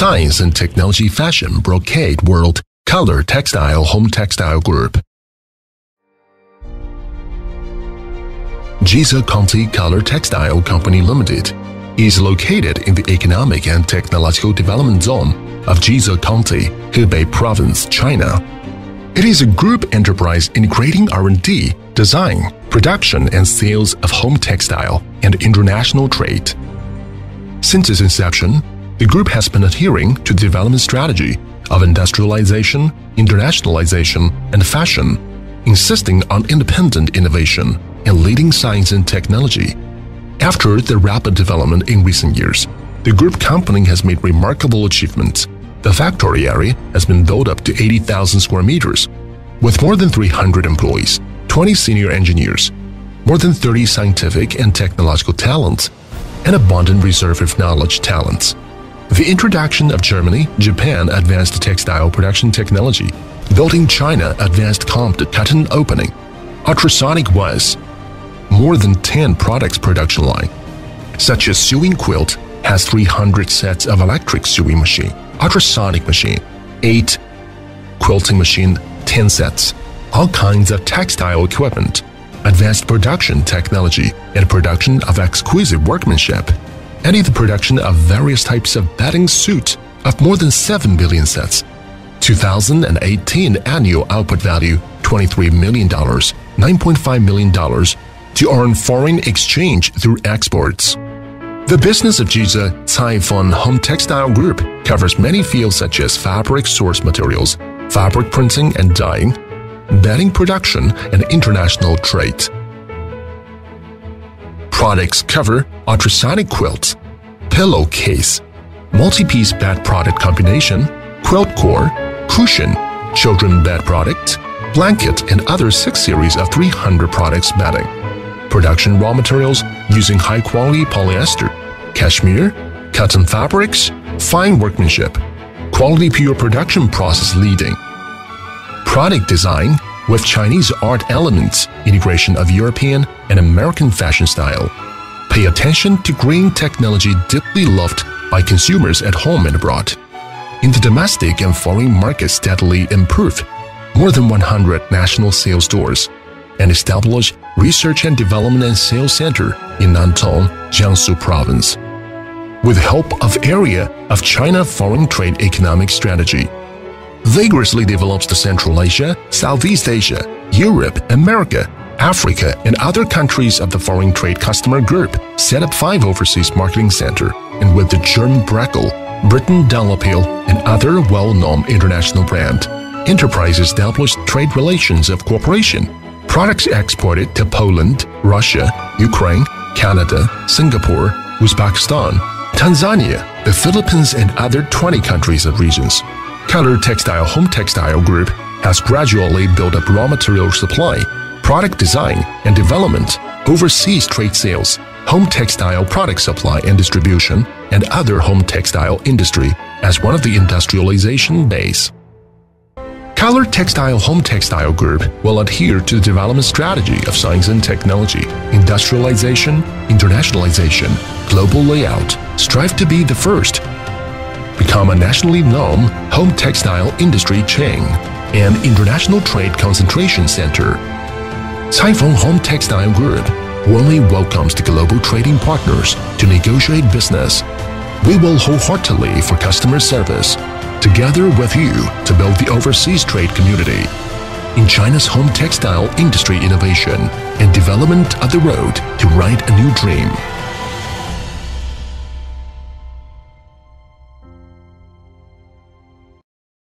Science and Technology Fashion Brocade World Color Textile Home Textile Group. Jize Conti Color Textile Company Limited is located in the Economic and Technological Development Zone of Jize County, Hebei Province, China. It is a group enterprise integrating R&D, design, production and sales of home textile and international trade. Since its inception, the group has been adhering to the development strategy of industrialization, internationalization, and fashion, insisting on independent innovation and leading science and technology. After the rapid development in recent years, the group company has made remarkable achievements. The factory area has been built up to 80,000 square meters, with more than 300 employees, 20 senior engineers, more than 30 scientific and technological talents, and abundant reserve of knowledge talents. The introduction of Germany, Japan advanced textile production technology, building China advanced combed cotton opening, ultrasonic was more than 10 products production line, such as sewing quilt has 300 sets of electric sewing machine, ultrasonic machine, 8 quilting machine, 10 sets, all kinds of textile equipment, advanced production technology, and production of exquisite workmanship, in the production of various types of bathing suit of more than 7 billion sets. 2018 annual output value $23 million, $9.5 million to earn foreign exchange through exports. The business of Jize Caifeng Home Textile Group covers many fields such as fabric source materials, fabric printing and dyeing, bedding production, and international trade. Products cover ultrasonic quilts, pillowcase, multi-piece bed product combination, quilt core, cushion, children bed product, blanket, and other six series of 300 products bedding. Production raw materials using high-quality polyester, cashmere, cotton fabrics, fine workmanship, quality pure production process leading. Product design with Chinese art elements, integration of European and American fashion style. Pay attention to green technology deeply loved by consumers at home and abroad. In the domestic and foreign markets steadily improve, more than 100 national sales stores, and establish Research and Development and Sales Center in Nantong, Jiangsu Province. With help of Area of China Foreign Trade Economic Strategy, vigorously develops the Central Asia, Southeast Asia, Europe, America, Africa, and other countries of the Foreign Trade Customer Group, set up five overseas marketing center, and with the German Breckle, Britain Dunlopillo, and other well-known international brand, enterprise established trade relations of cooperation. Products exported to Poland, Russia, Ukraine, Canada, Singapore, Uzbekistan, Tanzania, the Philippines, and other 20 countries and regions. Color Textile Home Textile Group has gradually built up raw material supply, product design and development, overseas trade sales, home textile product supply and distribution, and other home textile industry as one of the industrialization base. Color Textile Home Textile Group will adhere to the development strategy of science and technology, industrialization, internationalization, global layout, strive to be the first become a nationally known home textile industry chain and international trade concentration center. Caifeng Home Textile Group warmly welcomes the global trading partners to negotiate business. We will wholeheartedly for customer service, together with you to build the overseas trade community. In China's home textile industry innovation and development of the road to write a new dream.